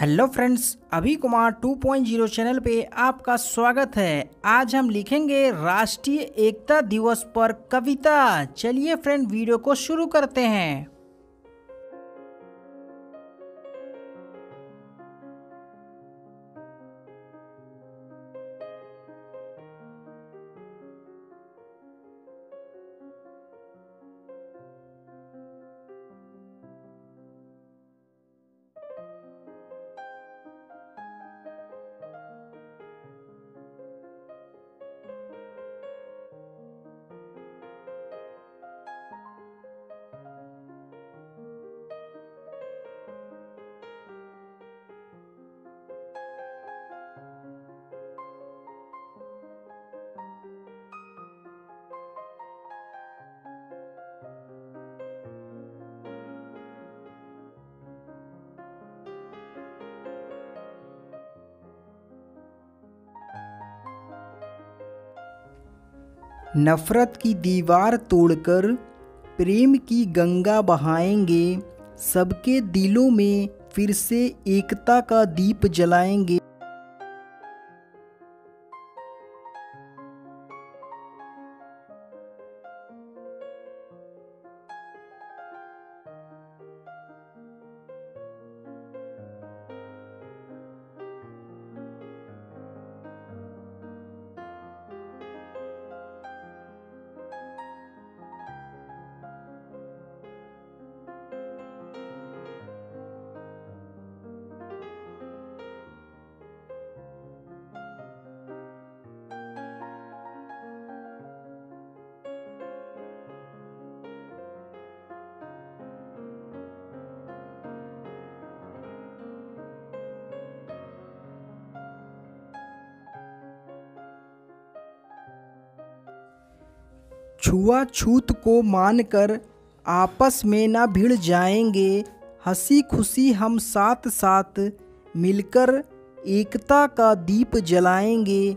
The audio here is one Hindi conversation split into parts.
हेलो फ्रेंड्स, अभी कुमार 2.0 चैनल पे आपका स्वागत है। आज हम लिखेंगे राष्ट्रीय एकता दिवस पर कविता। चलिए फ्रेंड, वीडियो को शुरू करते हैं। नफरत की दीवार तोड़कर प्रेम की गंगा बहाएँगे, सबके दिलों में फिर से एकता का दीप जलाएँगे। छुआछूत को मानकर आपस में ना भिड़ जाएँगे। हँसी खुशी हम साथ साथ मिलकर एकता का दीप जलाएँगे।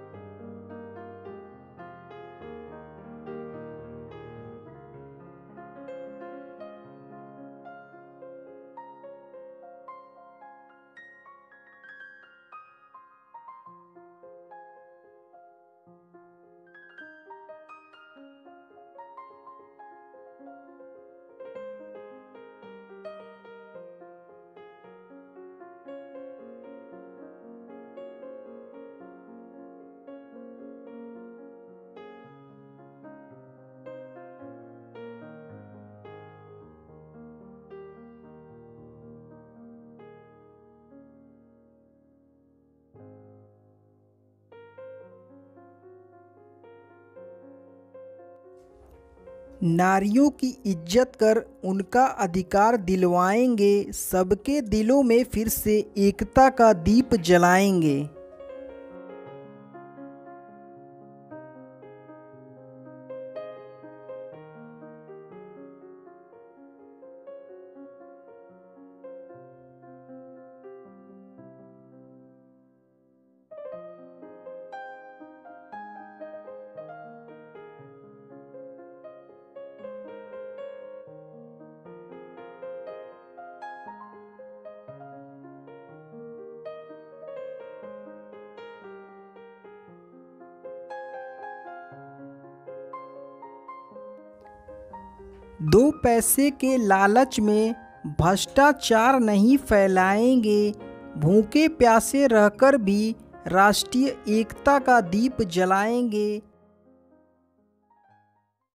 नारियों की इज़्ज़त कर उनका अधिकार दिलवाएँगे, सबके दिलों में फिर से एकता का दीप जलाएँगे। दो पैसे के लालच में भ्रष्टाचार नहीं फैलाएँगे। भूखे प्यासे रहकर भी राष्ट्रीय एकता का दीप जलाएँगे।